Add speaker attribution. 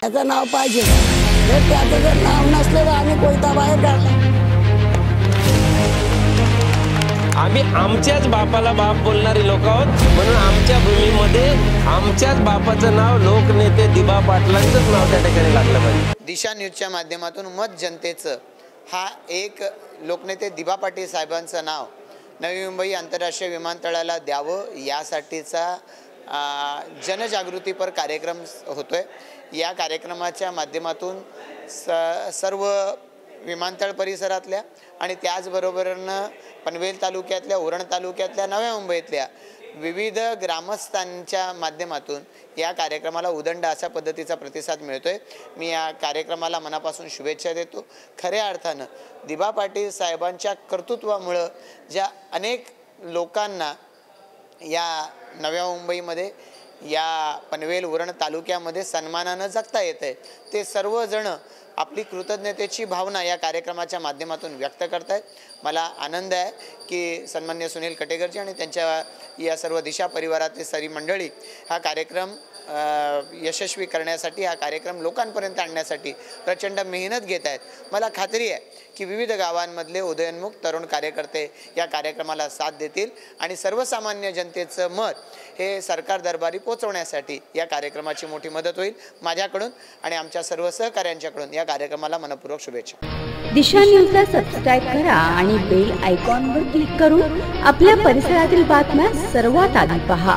Speaker 1: त्याचं नाव पाहिजे. जर त्याचं जर नाव नसलं तर आम्ही कोयता बाहेर काढला
Speaker 2: आमच्याच बापाला बाप बोलणारी लोक आहोत. म्हणून आमच्या भूमीमध्ये आमच्याच बापाचं नाव लोकनेते दिबा पाटलांचंच नाव त्या ठिकाणी लागलं पाहिजे.
Speaker 3: दिशा न्यूजच्या माध्यमातून मत जनतेचं हा एक लोकनेते दिबा पाटील साहेबांचं नाव नवी मुंबई आंतरराष्ट्रीय विमानतळाला द्यावं यासाठीचा जनजागृतीपर कार्यक्रम होतोय. या कार्यक्रमाच्या माध्यमातून स सर्व विमानतळ परिसरातल्या आणि त्याचबरोबरनं पनवेल तालुक्यातल्या उरण तालुक्यातल्या नव्या मुंबईतल्या विविध ग्रामस्थांच्या माध्यमातून या कार्यक्रमाला उदंड अशा पद्धतीचा प्रतिसाद मिळतो आहे मी या कार्यक्रमाला मनापासून शुभेच्छा देतो. खऱ्या अर्थानं दिबा पाटील साहेबांच्या कर्तृत्वामुळं ज्या अनेक लोकांना या नव्या मुंबईमध्ये या पनवेल उरण तालुक्यामध्ये सन्मानानं जगता येत आहे ते सर्वजणं आपली कृतज्ञतेची भावना या कार्यक्रमाच्या माध्यमातून व्यक्त करत आहेत मला आनंद आहे की सन्मान्य सुनील कटेकरजी आणि त्यांच्या या सर्व दिशा परिवारातील सारी मंडळी हा कार्यक्रम यशस्वी करण्यासाठी हा कार्यक्रम लोकांपर्यंत आणण्यासाठी प्रचंड मेहनत घेत आहेत. मला खात्री आहे की विविध गावांमधले उदयोन्मुख तरुण कार्यकर्ते या कार्यक्रमाला साथ देतील आणि सर्वसामान्य जनतेचं मत हे सरकार दरबारी पोचवण्यासाठी या कार्यक्रमाची मोठी मदत होईल माझ्याकडून आणि आमच्या सर्व सहकाऱ्यांच्याकडून या कार्यक्रमाला मनपूर्वक शुभेच्छा.
Speaker 4: दिशा न्यूजला सबस्क्राईब करा आणि बेल आयकॉनवर क्लिक करून आपल्या परिसरातील बातम्या सर्वात आधी पहा.